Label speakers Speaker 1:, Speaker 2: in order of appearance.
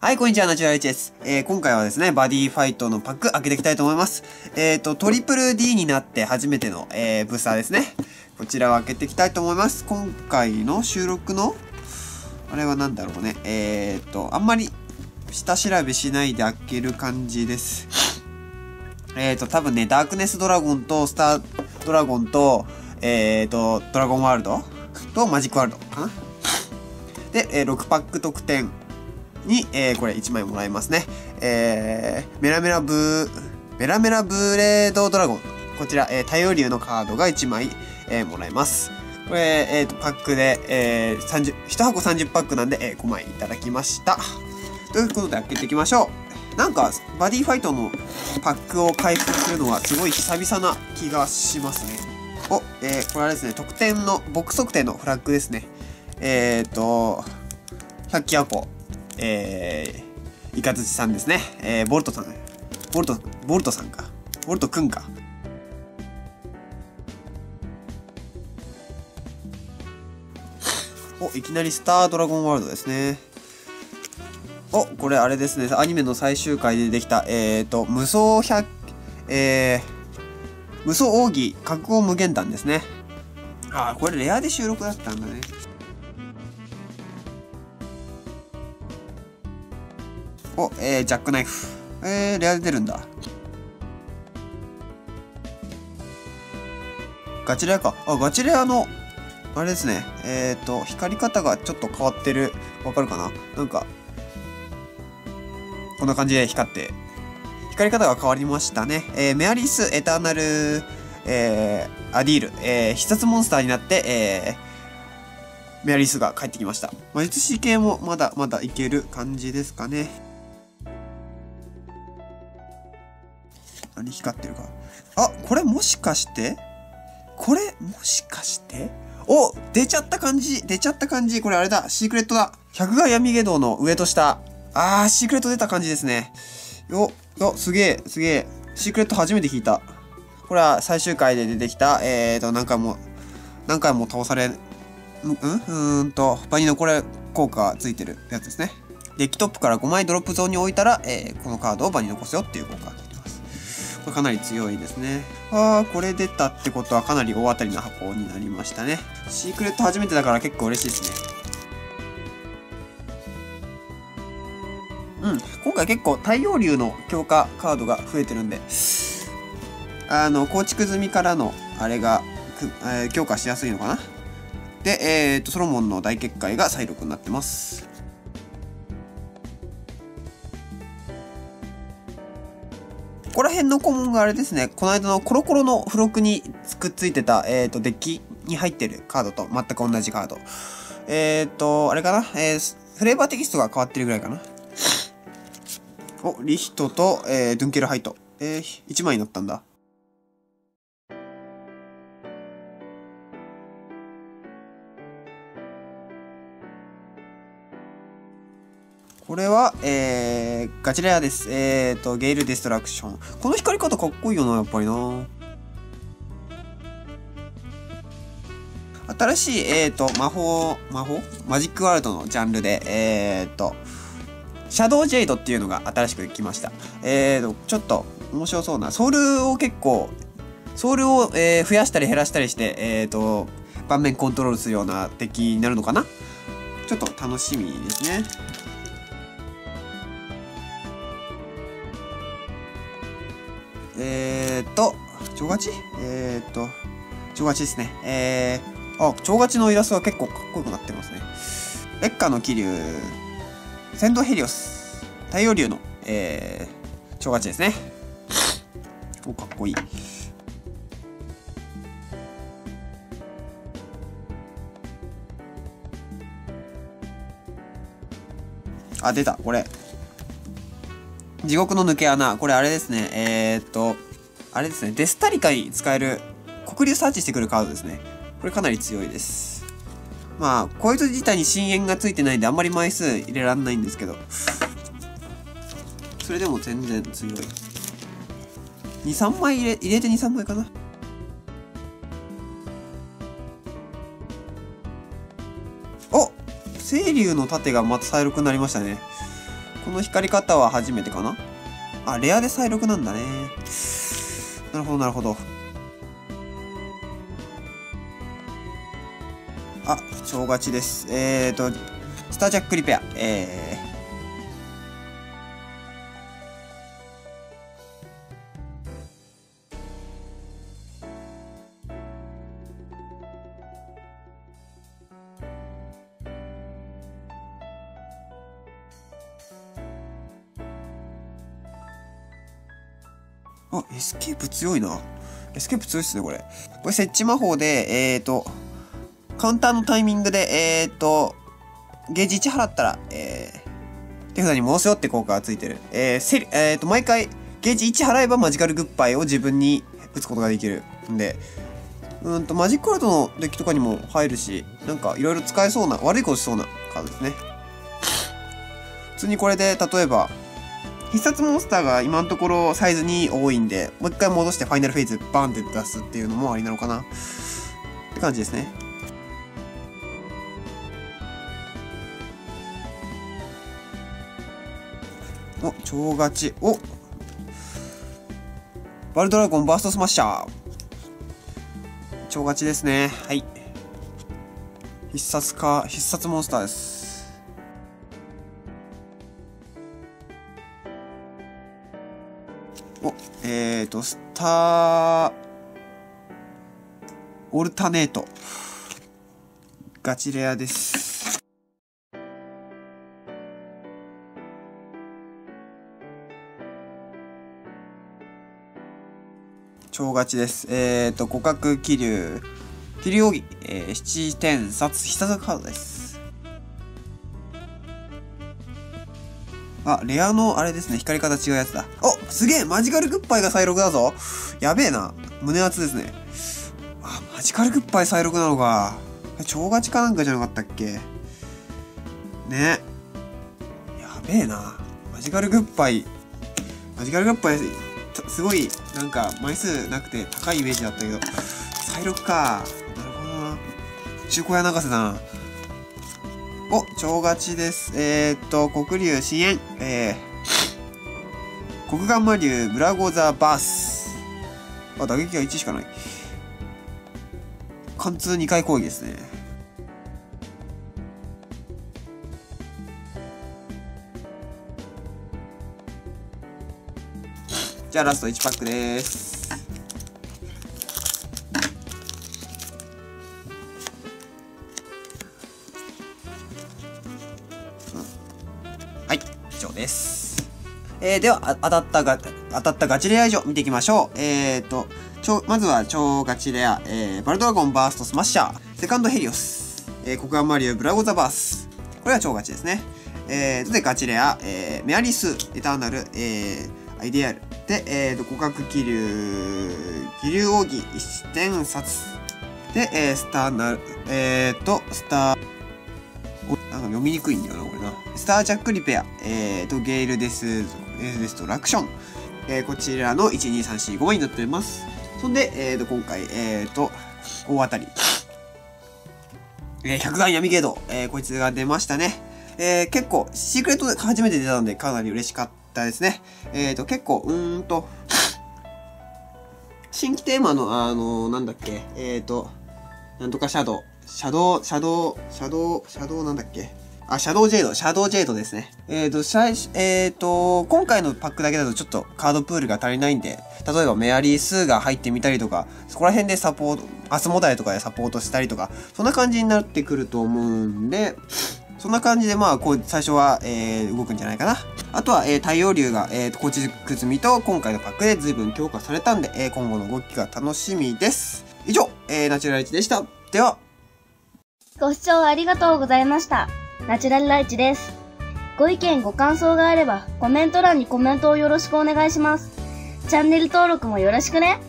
Speaker 1: はい、こんにちは、ナチュラル H です。えー、今回はですね、バディファイトのパック開けていきたいと思います。えっ、ー、と、トリプル D になって初めての、えー、ブースターですね。こちらを開けていきたいと思います。今回の収録の、あれは何だろうね。えっ、ー、と、あんまり下調べしないで開ける感じです。えっ、ー、と、多分ね、ダークネスドラゴンとスタードラゴンと、えっ、と、ドラゴンワールドとマジックワールドかなで、え、6パック特典に、えー、これ1枚もらいますね。えー、メラメラブー、メラメラブレードドラゴン。こちら、えー、太陽竜のカードが1枚、えー、もらえます。これ、えっ、ー、と、パックで、えー、30、1箱30パックなんで、えー、5枚いただきました。ということで開けていきましょう。なんか、バディファイトのパックを開封するのはすごい久々な気がしますね。お、えー、これはですね、特典の、ボックス特典のフラッグですね。えっ、ー、と、100機箱。えー、イカズチさんですね。えー、ボルトさん。ボルト、ボルトさんか。ボルトくんか。お、いきなりスタードラゴンワールドですね。お、これあれですね。アニメの最終回でできた、えっ、ー、と、無双百、えー、無双奥義、覚悟無限弾ですね。ああ、これレアで収録だったんだね。お、えー、ジャックナイフ。えー、レアで出るんだ。ガチレアか。あ、ガチレアの、あれですね。えっ、ー、と、光り方がちょっと変わってる。わかるかな？なんか、こんな感じで光って、光り方が変わりましたね。えー、メアリス、エターナル、えー、アディール、えー、必殺モンスターになって、えー、メアリスが帰ってきました。魔術師系もまだまだいける感じですかね。何光ってるか。あ、これもしかして？これ、もしかして？お出ちゃった感じ出ちゃった感じこれあれだシークレットだ百害闇下道の上と下。あー、シークレット出た感じですね。よ、よ、すげえ、すげえ。シークレット初めて聞いた。これは最終回で出てきた、えーと、何回も、何回も倒され、んん？うんと、場に残れ効果ついてるやつですね。デッキトップから5枚ドロップゾーンに置いたら、えー、このカードを場に残すよっていう効果。これかなり強いですね。あー、これ出たってことはかなり大当たりの箱になりましたね。シークレット初めてだから結構嬉しいですね。うん。今回結構太陽竜の強化カードが増えてるんで、あの、構築済みからのあれが、えー、強化しやすいのかな。で、えっ、と、ソロモンの大結界が再録になってます。こら辺の顧問があれですね、この間のコロコロの付録にくっついてた、えっ、ー、と、デッキに入ってるカードと全く同じカード。えっ、ー、と、あれかな？えー、フレーバーテキストが変わってるぐらいかな？お、リヒトと、えー、ドゥンケルハイト。えー、1枚になったんだ。れは、えー、ガチレアです。えーと、ゲイルディストラクション。この光り方かっこいいよな、やっぱりな。新しい、えーと、魔法、魔法？マジックワールドのジャンルで、えーと、シャドウジェイドっていうのが新しく来ました。えーと、ちょっと面白そうな。ソウルを結構、ソウルを、えー、増やしたり減らしたりして、えーと、盤面コントロールするような敵になるのかな？ちょっと楽しみですね。蝶勝ち？えー、っと、蝶勝ちですね。えー、あ、蝶勝ちのイラストは結構かっこよくなってますね。烈火の気流、戦闘ヘリオス、太陽竜の、えー、蝶勝ちですね。お、かっこいい。あ、出た、これ。地獄の抜け穴。これあれですね。えー、っと、あれですね。デスタリカに使える黒竜サーチしてくるカードですね。これかなり強いです。まあ、こいつ自体に深淵がついてないんであんまり枚数入れらんないんですけど。それでも全然強い。2、3枚入れ、入れて2、3枚かな。お清流の盾がまた再録になりましたね。この光り方は初めてかなあ、レアで再録なんだね。なるほど、なるほど。あ、超勝ちです。えーと、スタージャックリペア。えー、あ、エスケープ強いな。エスケープ強いっすね、これ。これ設置魔法で、えーと、カウンターのタイミングで、えーと、ゲージ1払ったら、えー、手札に戻すよって効果がついてる。えー、セリ、えーと、毎回、ゲージ1払えばマジカルグッバイを自分に打つことができる。んで、うんと、マジックカードのデッキとかにも入るし、なんかいろいろ使えそうな、悪いことしそうなカードですね。普通にこれで、例えば、必殺モンスターが今のところサイズに多いんで、もう一回戻してファイナルフェーズバンって出すっていうのもありなのかな。って感じですね。お、超勝ち。おバルドラゴンバーストスマッシャー。超勝ちですね。はい。必殺か、必殺モンスターです。お、えーと、スター、オルタネート。ガチレアです。超勝ちです。えっ、ー、と、互角気流、気流奥義、えー、七点殺、必殺カードです。あ、レアのあれですね、光り方違うやつだ。おすげえマジカルグッバイが再録だぞやべえな。胸熱ですね。あ、マジカルグッバイ再録なのか。超勝ちかなんかじゃなかったっけ？ね。やべえな。マジカルグッバイ、マジカルグッバイ、すごい、なんか、枚数なくて高いイメージだったけど、再録か。なるほどな。中古屋泣かせだな。お、超勝ちです。えー、っと、黒竜深淵、えー、黒岩魔竜、ブラゴザバース。あ、打撃が1しかない。貫通2回攻撃ですね。じゃあラスト1パックです。です。えー、では、当たったが、当たったガチレア以上見ていきましょう。えーと、超、まずは超ガチレア、えー、バルドラゴンバーストスマッシャー、セカンドヘリオス、えー、コクアマリオブラゴザバース。これは超ガチですね。えーと、で、ガチレア、えー、メアリス、エターナル、えー、アイデアル、で、えーと、互角気流、気流奥義一点札。で、えー、スターなる、えーと、スター、なんか読みにくいんだよな、これな。スタージャックリペア、えーと、ゲイルデス、エーデストラクション。えー、こちらの1、2、3、4、5枚になっております。そんで、えーと、今回、えーと、大当たり。えー、100眼闇ゲード、えー、こいつが出ましたね。えー、結構、シークレットで初めて出たので、かなり嬉しかったですね。えっ、ー、と、結構、うーんと、新規テーマの、あの、なんだっけ、えっ、ー、と、なんとかシャドウ、シャドウ、シャドウ、シャドウ、シャドウなんだっけ？あ、シャドウジェイド、シャドウジェイドですね。えっ、ー、と、最初、えっ、ー、と、今回のパックだけだとちょっとカードプールが足りないんで、例えばメアリー・スーが入ってみたりとか、そこら辺でサポート、アスモダイとかでサポートしたりとか、そんな感じになってくると思うんで、そんな感じでまあ、こう、最初は、えー、動くんじゃないかな。あとは、えー、太陽竜が、えー、構築済みと今回のパックで随分強化されたんで、えー、今後の動きが楽しみです。以上、えー、ナチュラルイチでした。では。
Speaker 2: ご視聴ありがとうございました。ナチュラルライチです。ご意見ご感想があれば、コメント欄にコメントをよろしくお願いします。チャンネル登録もよろしくね。